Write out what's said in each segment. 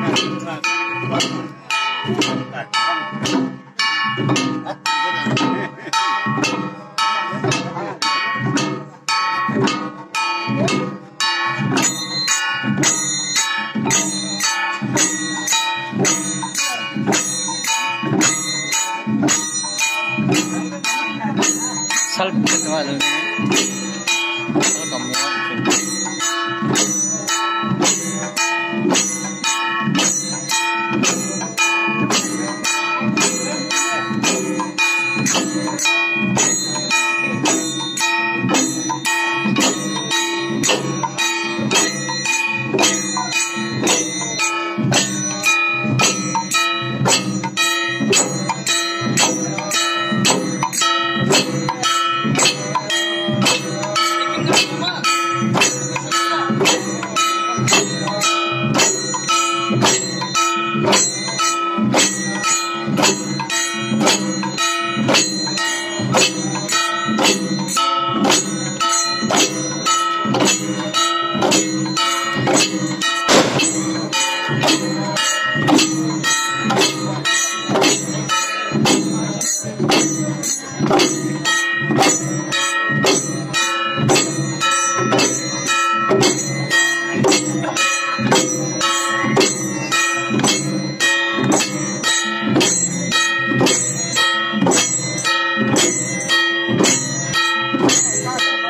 딱. 딱.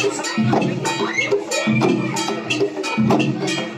Thank you.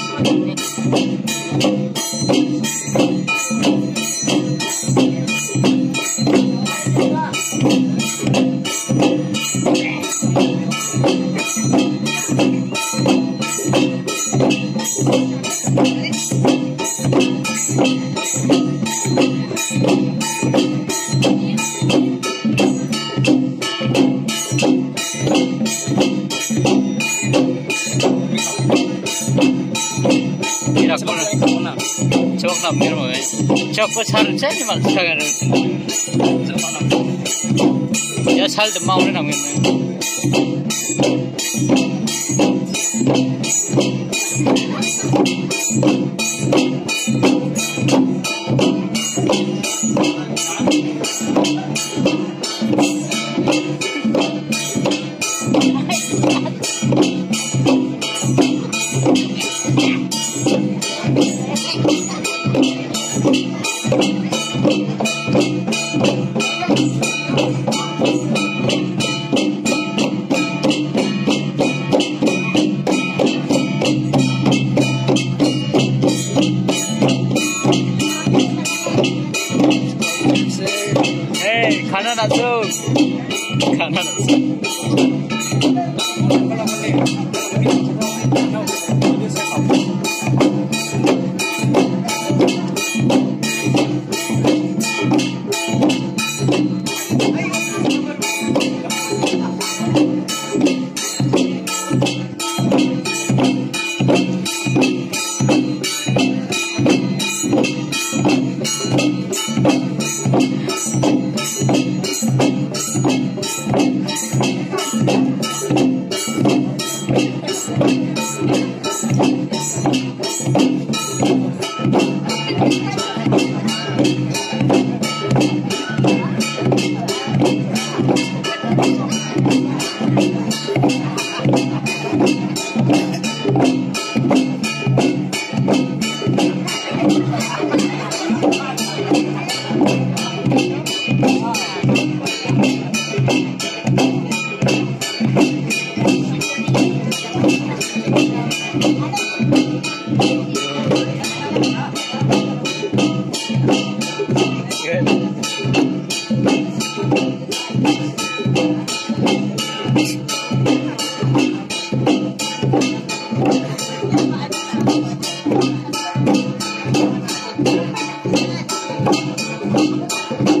Thank you. चक्को छाड्नु चाहिँ नि मलाई सघाएर या छाल त माउनै Thank you. Thank you.